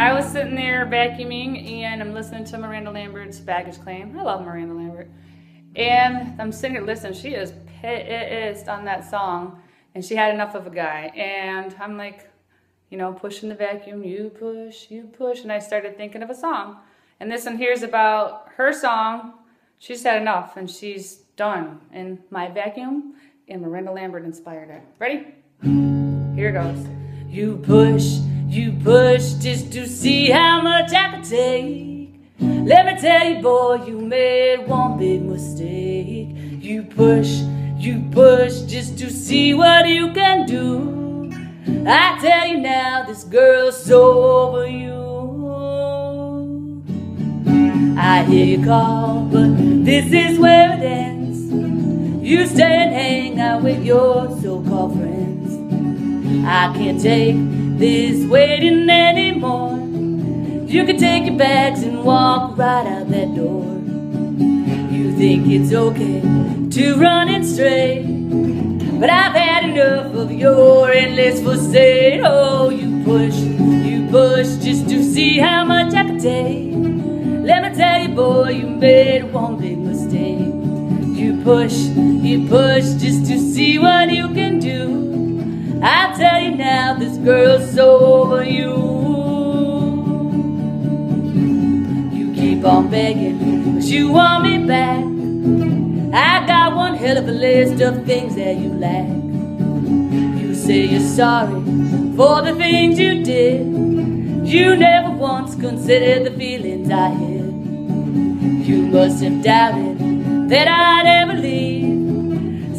I was sitting there vacuuming and I'm listening to Miranda Lambert's baggage claim. I love Miranda Lambert. And I'm sitting here listening. She is pissed on that song and she had enough of a guy. And I'm like, you know, pushing the vacuum, you push, you push. And I started thinking of a song. And this one here's about her song. She's had enough and she's done. And my vacuum and Miranda Lambert inspired it. Ready? Here it goes. You push, you push just to see how much I can take. Let me tell you, boy, you made one big mistake. You push, you push just to see what you can do. I tell you now, this girl's so over you. I hear you call, but this is where it ends. You stay and hang out with your so-called friends. I can't take this waiting anymore. You can take your bags and walk right out that door. You think it's okay to run it straight, but I've had enough of your endless facade. Oh, you push, you push just to see how much I can take. Let me tell you, boy, you made one big mistake. You push, you push just to see what you can. I tell you now, this girl's so over you. You keep on begging, but you want me back. I got one hell of a list of things that you lack. You say you're sorry for the things you did. You never once considered the feelings I had. You must have doubted that I'd ever leave.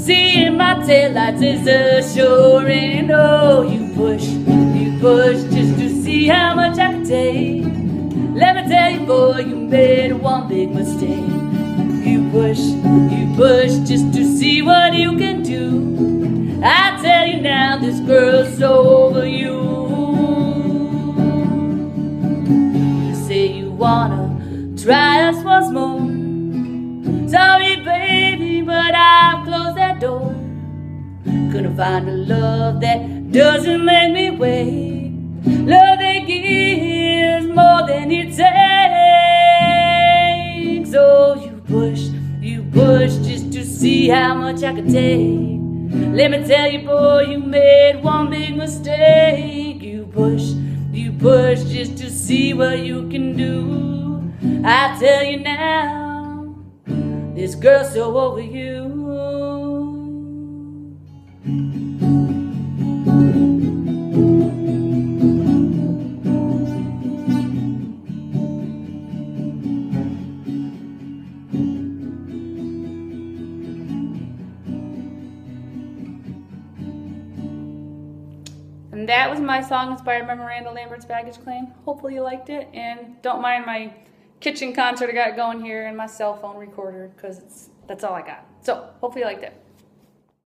Seeing my taillights is assuring. Oh, you push, you push just to see how much I can take. Let me tell you, boy, you made one big mistake. You push, you push just to see what you can do. I tell you now, this girl's over you. You say you wanna try us once more. Find a love that doesn't make me wait. Love that gives more than it takes. Oh, you push, you push just to see how much I could take. Let me tell you, boy, you made one big mistake. You push, you push just to see what you can do. I tell you now, this girl's so over you. And that was my song inspired by Miranda Lambert's baggage claim. Hopefully you liked it and don't mind my kitchen concert I got going here and my cell phone recorder because that's all I got. So hopefully you liked it.